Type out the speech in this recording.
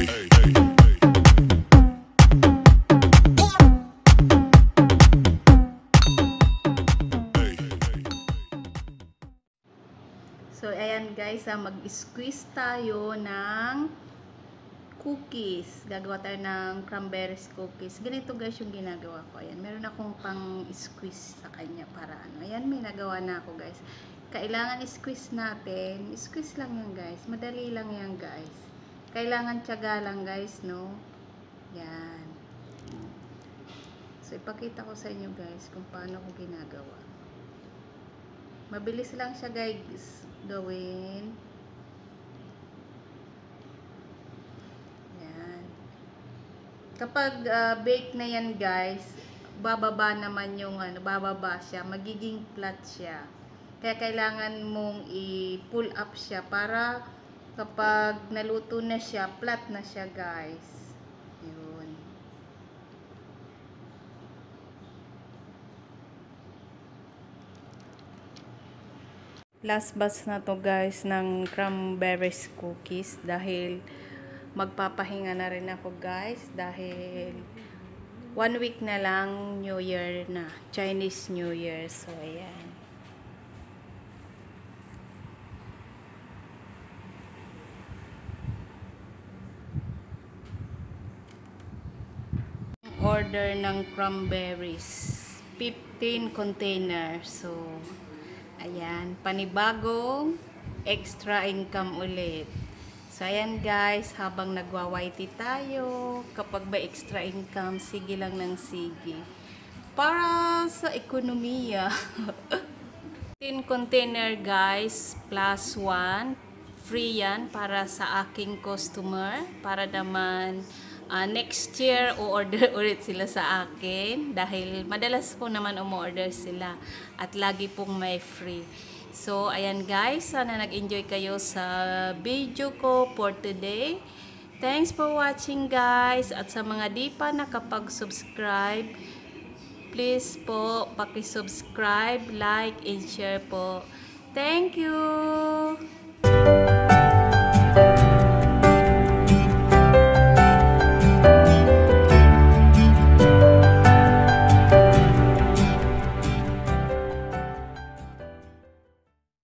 So, ayan guys, ah, mag-squeeze tayo ng cookies. Gagawa tayo ng cranberries cookies. Ganito guys yung ginagawa ko. Ayan, meron akong pang squeeze sa kanya para ano. Ayan, may nagawa na ako guys. Kailangan squeeze natin. Squeeze lang yan guys. Madali lang yan guys. Kailangan tiyaga lang guys, no? Yan. So, ipakita ko sa inyo guys kung paano ko ginagawa. Mabilis lang siya guys gawin. Yan. Kapag ah, bake na yan guys, bababa naman yung ano, bababa siya, magiging flat siya. Kaya kailangan mong i-pull up siya para kapag naluto na siya, flat na siya guys. Yun. Last batch na to guys ng cranberries cookies dahil magpapahinga na rin ako guys dahil one week na lang New Year na Chinese New Year so ayan order ng cranberries. 15 container. So ayan. Panibagong extra income ulit. So ayan guys. Habang nagwa-whitey tayo kapag ba extra income sige lang ng sige. Para sa ekonomiya. 10 container guys. Plus 1 free yan para sa aking customer. Para naman ah, next year o-order ulit sila sa akin dahil madalas po naman umorder sila at lagi pong may free. So ayan guys sana nag-enjoy kayo sa video ko for today. Thanks for watching guys. At sa mga di pa nakapag-subscribe please po paki-subscribe like and share po. Thank you